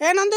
えー、なんで，